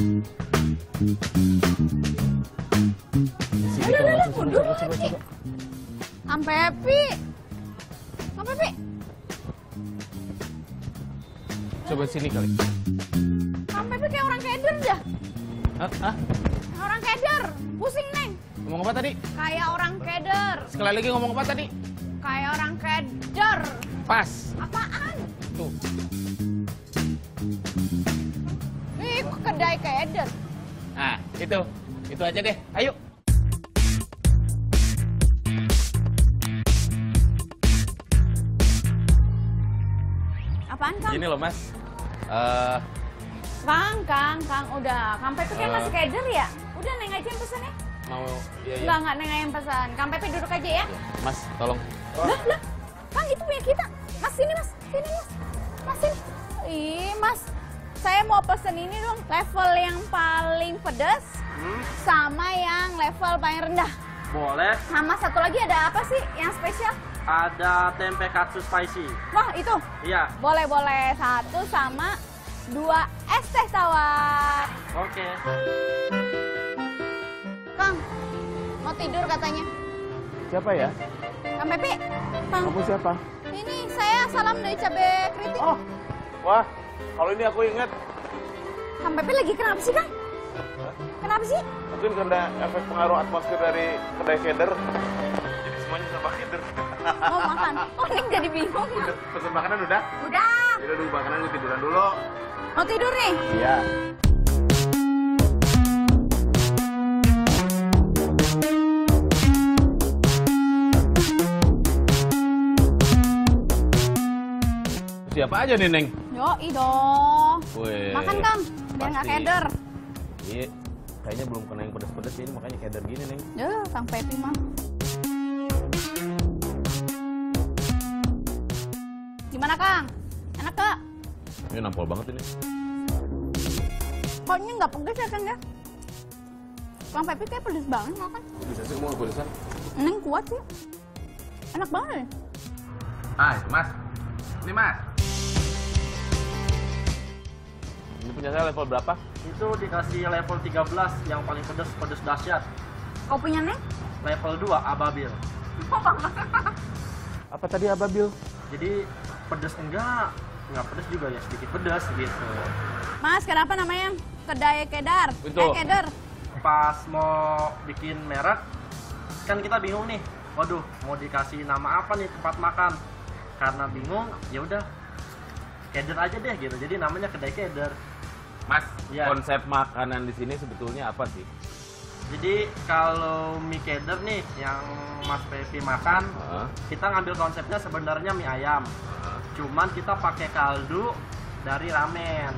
Sini, coba, coba, coba, coba, sini kali. Kang Pepi kayak orang keder dah. Hah? Hah? Orang keder. Pusing, Neng. Ngomong apa tadi? Kayak orang keder. Sekali lagi ngomong apa tadi? Kayak orang keder. Pas. Apaan? Tuh. Kedai keder. Nah, itu. Itu aja deh. Ayo. Apaan, Kang? Gini loh, Mas. Eh, Kang, Kang, Kang, udah. Kang Pepi kan Eh. masih keder ya? Udah, Neng aja yang pesen ya? mau ya, ya. Enggak, enggak, Neng aja yang pesan. Kang Pepi duduk aja ya. Mas, tolong. Lah, lah. Kang, itu punya kita. Mas, sini, Mas. Sini, Mas. Mas, sini. Ih, Mas. Saya mau pesen ini dong. Level yang paling pedas Hmm, sama yang level paling rendah. boleh. Sama satu lagi ada apa sih yang spesial? Ada tempe katsu spicy. Wah, itu. Iya, Boleh, boleh. Satu sama dua es teh tawar. oke. Kang, mau tidur katanya. Siapa ya? Kang Pepi, Kang, Kamu siapa? ini saya salam dari cabai kritik. Oh. Wah, kalau ini aku ingat. Kang Pepi lagi kenapa sih, Kang? Kenapa sih? Mungkin karena efek pengaruh atmosfer dari kedai keder. Jadi semuanya sama keder. Mau makan. Oh, ini jadi bingung. Udah, pesen makanan udah? Udah. Udah dulu makanan gue tiduran dulu. Mau tidur nih? Iya. Siapa aja nih, Neng? Yoi dong. Wih. Makan, Kang. Biar nggak keder. Iya. Kayaknya belum kena yang pedas-pedas ini, makanya keder gini, Neng. Duh, Kang Pepi mah. Gimana, Kang? Enak gak? Ini nampol banget ini. Koknya nggak pedes ya, Kang ya? Kang Pepi kayak pedes banget makan. Bisa sih kamu pedesan? Neng kuat sih. Enak banget. Ah, Mas. Ini, Mas. Ini punya saya level berapa? Itu dikasih level 13 yang paling pedes, pedes dahsyat. Kau punya Neng? Level 2 ababil. Apa tadi Ababil? Jadi pedes enggak, enggak pedes juga ya sedikit pedes gitu. Mas, kenapa namanya kedai kedar? Betul. Eh, keder. Pas mau bikin merek, kan kita bingung nih. Waduh, mau dikasih nama apa nih tempat makan? Karena bingung, ya udah keder aja deh gitu. Jadi namanya kedai keder. Mas, Iya. konsep makanan di sini sebetulnya apa sih? Jadi kalau mie keder nih yang Mas Pepi makan, Hah? kita ngambil konsepnya sebenarnya mie ayam. Cuman kita pakai kaldu dari ramen.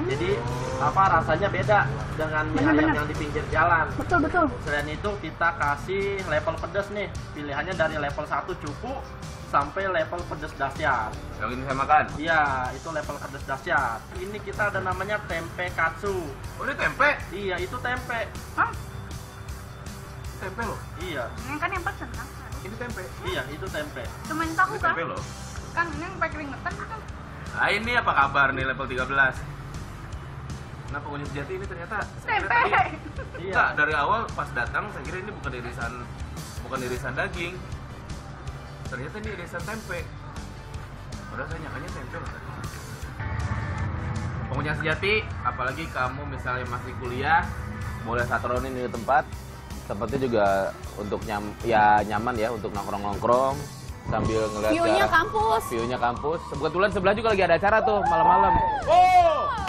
Jadi apa rasanya beda dengan mie ayam Bener-bener. yang di pinggir jalan. Betul, betul. Selain itu kita kasih level pedas nih. Pilihannya dari level 1 cukup sampai level pedas dahsyat. Yang ini saya makan. Iya, itu level pedas dahsyat. Ini kita ada namanya tempe katsu. Oh, ini tempe? Iya, itu tempe. Hah? Tempe loh. Iya, kan yang pesen, Kang. Ini tempe. iya itu tempe. Cuma tahu, Ini tempe loh. Kang, ini yang pakai keringetan, Kang. Nah, ini apa kabar nih level 13? Nah, pengunjung sejati ini ternyata Tempe. Iya. Enggak, dari awal pas datang saya kira ini bukan irisan bukan irisan daging. Ternyata ini irisan tempe. Padahal saya nyangkanya tempe loh. Pengunjung sejati, apalagi kamu misalnya masih kuliah, boleh satronin di tempat. Tempatnya juga untuk nyam, ya nyaman ya untuk nongkrong-nongkrong sambil ngeliat View-nya kampus. View-nya kampus. Kebetulan sebelah juga lagi ada acara tuh malam-malam. Oh.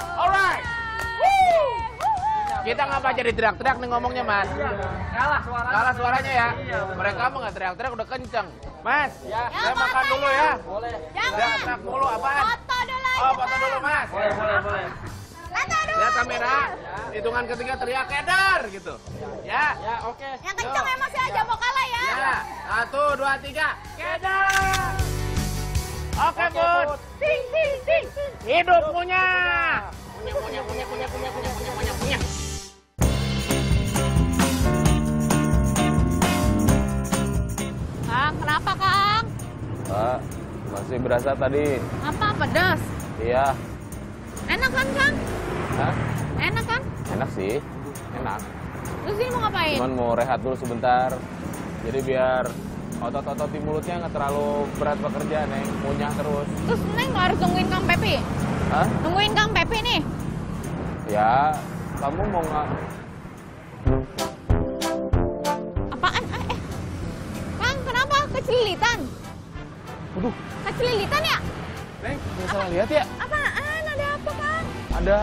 Kita ngapa jadi teriak-teriak nih ngomongnya, Mas? Kalah suaranya. Kalah suaranya ya. Iya, Mereka mah nggak teriak-teriak udah kenceng. Mas, Ya. saya Ya, makan dulu ya. Boleh. Jangan. teriak mulu apaan? Foto dulu aja, Oh, foto dulu, Mas. Boleh, boleh, boleh. Foto dulu. Lihat kamera. Hitungan ketiga teriak kedar gitu. Ya. Ya, oke. Yang kenceng emang sih aja mau kalah ya. Ya. Satu, dua, tiga. Kedar. Oke, Bud. Ting, ting, ting. Hidup punya, punya, punya, punya, berasa tadi. Apa, pedas? Iya. Enak kan, Kang? Hah? Enak kan? Enak sih, enak. Terus ini mau ngapain? Cuman mau rehat dulu sebentar. Jadi biar otot-otot di mulutnya nggak terlalu berat bekerja, Neng. Munyah terus. Terus Neng nggak harus nungguin Kang Pepi? Hah? Nungguin Kang Pepi nih. Ya, kamu mau nggak? Kecelilitan ya? Neng, nggak salah lihat ya? Apaan? Ada apa, Kang? Ada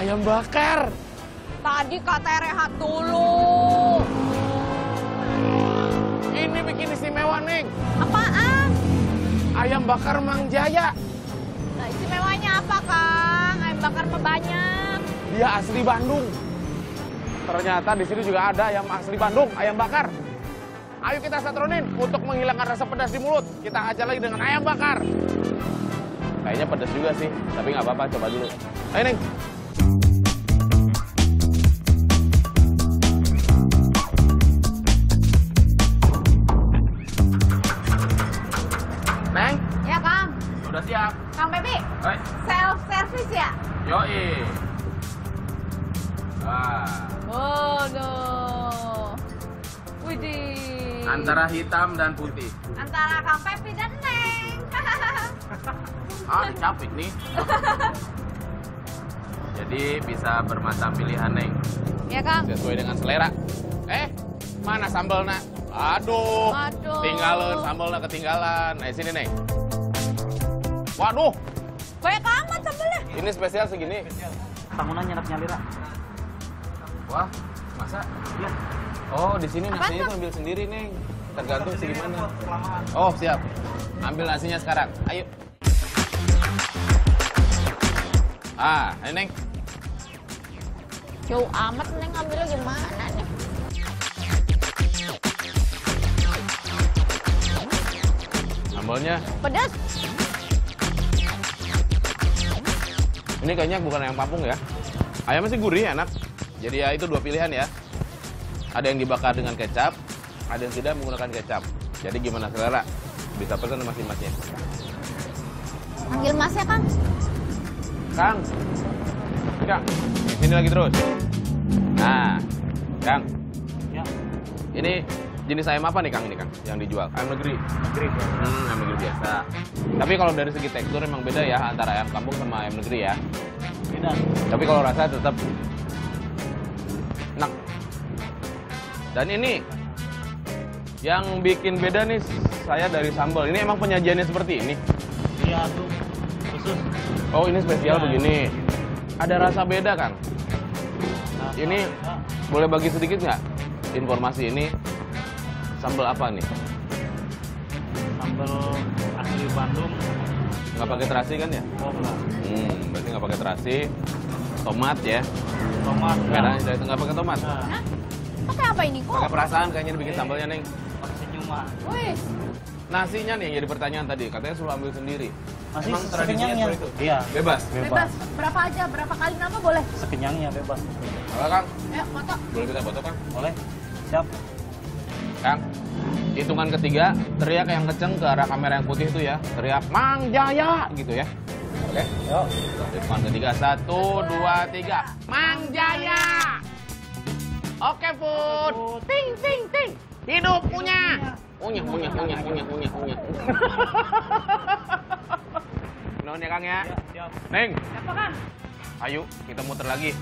ayam bakar. Tadi kata rehat dulu. Ini bikin istimewa, Neng. Apaan? Ayam bakar Mang Jaya. Nah, istimewanya apa, Kang? Ayam bakar banyak. Dia asli Bandung. Ternyata di sini juga ada ayam asli Bandung, ayam bakar. Ayo kita satronin untuk menghilangkan rasa pedas di mulut. Kita ajar lagi dengan ayam bakar. Kayaknya pedas juga sih, tapi nggak apa-apa, coba dulu. Ayo, Neng. Neng, Ya, Kang. udah siap. Kang Pepi, Ayo. self service ya? Yoi. Wah. Waduh. Widih. Antara hitam dan putih. Antara Kang Pepi dan Neng. Ah, capek nih. Jadi bisa bermacam pilihan, Neng. ya, Kang. Sesuai dengan selera. Eh, mana sambelnya? Aduh. Aduh. Tinggalin sambelnya ketinggalan. Nah, sini, Neng. Waduh, Banyak amat sambelnya. ini spesial segini. Bangunannya anak nyalira. Wah, masa? Iya. Oh, di sini nasinya tuh? ambil sendiri, Neng. Tergantung sih gimana. Oh, siap. Ambil nasinya sekarang. Ayo. Ah, ayo, Neng. Jauh amat Neng ngambilnya gimana nih? Sambalnya. Pedas. Ini kayaknya bukan ayam kampung ya. Ayamnya sih gurih, enak. Jadi ya itu dua pilihan ya. Ada yang dibakar dengan kecap, ada yang tidak menggunakan kecap. Jadi gimana selera? Bisa pesan masing-masing. Panggil Mas ya, Kang. Kang. Kang. Di sini lagi terus. Nah, Kang. Ya, Ini jenis ayam apa nih Kang ini Kang yang dijual? Ayam negeri. negeri. Hmm, ayam negeri biasa. Tapi kalau dari segi tekstur emang beda ya antara ayam kampung sama ayam negeri ya. Beda. Tapi kalau rasa tetap Dan ini yang bikin beda nih saya dari sambal. Ini emang penyajiannya seperti ini. Iya tuh khusus. Oh ini spesial Iya. begini. Ada rasa beda Kang. Nah, Ini nah, boleh bagi sedikit nggak informasi ini sambal apa nih? sambal asli Bandung. Nggak pakai terasi kan ya? Oh, enggak. Hmm, berarti nggak pakai terasi. Tomat ya. Tomat. Merahnya dari nggak pakai tomat. Nah, Pakai apa ini kok? Pakai perasaan kayaknya dibikin sambalnya neng. pakai senyuman. Wih, Nasinya nih yang jadi pertanyaan tadi, katanya suruh ambil sendiri. Masih Emang tradisinya seperti itu? Iya. Bebas. bebas. Berapa aja, berapa kali nama boleh? Sekenyangnya bebas. Halo Kang, Ayo, foto. boleh kita foto Kang? Boleh? Siap. Kang, hitungan ketiga, teriak yang kenceng ke arah kamera yang putih itu ya. Teriak, Mang Jaya! Gitu ya. Oke? Yuk. Hitungan ketiga, satu, dua, tiga. Mang Jaya! Oke, Put. Ting, ting, ting. Hidup punya. Punya, punya, punya, punya, punya, punya. Nuhun ya, Kang ya. Siap. Neng, Apa kan? ayo kita muter lagi.